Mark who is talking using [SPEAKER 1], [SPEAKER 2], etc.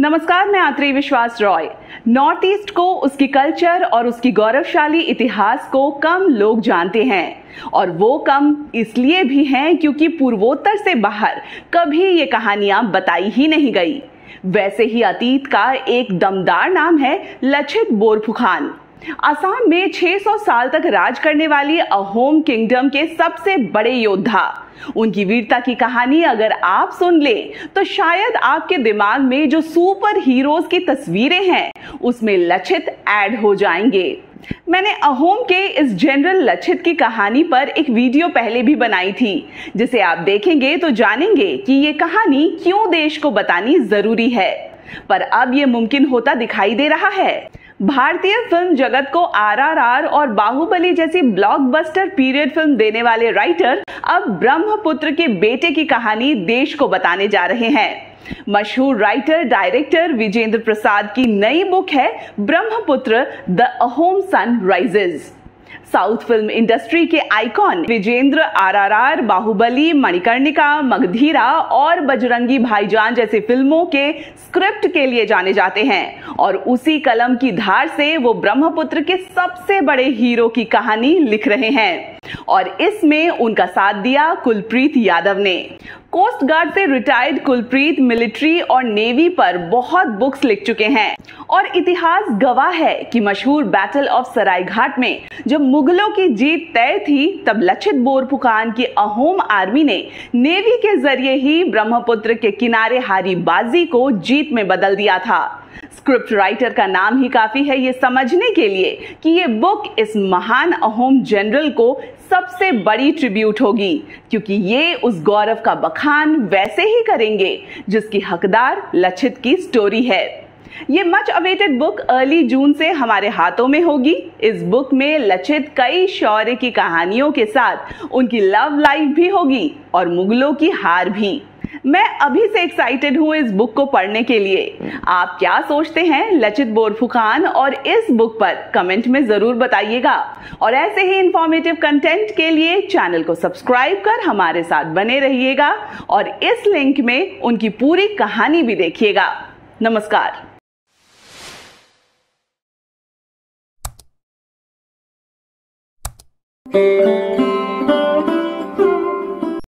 [SPEAKER 1] नमस्कार, मैं आत्री विश्वास रॉय। नॉर्थ ईस्ट को, उसकी कल्चर और उसकी गौरवशाली इतिहास को कम लोग जानते हैं। और वो कम इसलिए भी हैं क्योंकि पूर्वोत्तर से बाहर कभी ये कहानियाँ बताई ही नहीं गई। वैसे ही अतीत का एक दमदार नाम है लचित बोरफुखान। असम में 600 साल तक राज करने वाली अहोम किंगडम के सबसे बड़े योद्धा। उनकी वीरता की कहानी अगर आप सुन ले तो शायद आपके दिमाग में जो सुपर हीरोज की तस्वीरें हैं, उसमें लचित ऐड हो जाएँगे। मैंने अहोम के इस जनरल लचित की कहानी पर एक वीडियो पहले भी बनाई थी, जिसे आप देखेंगे तो जानेंगे कि ये कहानी क्यों देश को बतानी ज़रूरी है। पर अब ये मुमकिन होता दिखाई दे रहा है। भारतीय फ़िल्म जगत को आरआरआर और बाहुबली जैसी ब्लॉकबस्टर पीरियड फ़िल्म देने वाले राइटर अब ब्रह्मपुत्र के बेटे की कहानी देश को बताने जा रहे हैं। मशहूर राइटर डायरेक्टर विजेंद्र प्रसाद की नई बुक है Brahmaputra the Ahom sun rises south film industry के आइकॉन विजेंद्र आरआरआर, बाहुबली, मणिकर्णिका, मगधीरा और बजरंगी भाईजान जैसी फ़िल्मों के स्क्रिप्ट के लिए जाने जाते हैं। और उसी कलम की धार से वो ब्रह्मपुत्र के सबसे बड़े हीरो की कहानी लिख रहे हैं। और इसमें उनका साथ दिया कुलप्रीत यादव ने। कोस्ट गार्ड से रिटायर्ड कुलप्रीत मिलिट्री और नेवी पर बहुत बुक्स लिख चुके हैं। और इतिहास गवाह है कि मशहूर बैटल ऑफ़ सरायघाट में जब मुगलों की जीत तय थी, तब लचित बोरफुकान की अहोम आर्मी ने नेवी के ज़रिए ही ब्रह्मपुत्र के किनारे हारी बाजी को जीत में बदल दिया था। स्क्रिप्ट राइटर का नाम ही काफ़ी है ये समझने के लिए कि ये बुक इस महान अहोम जनरल को सबसे बड़ी ट्रिब्यूट होगी, क्योंकि ये उस गौरव का बखान वैसे ही करेंगे, जिसकी हकदार लचित की स्टोरी है। ये much awaited book early June से हमारे हाथों में होगी। इस बुक में लचित कई शौर्य की कहानियों के साथ उनकी लव लाइफ भी होगी और मुगलों की हार भी। मैं अभी से एक्साइटेड हूँ इस बुक को पढ़ने के लिए। आप क्या सोचते हैं? लचित बोरफुखान और इस बुक पर कमेंट में ज़रूर बताइएगा। और ऐसे ही इंफॉर्मेटिव कंटेंट के लिए चैनल को सब्सक्राइब कर हमारे साथ बने रहिएगा और इस लिंक में उनकी पूरी कहानी भी देखिएगा। नमस्कार।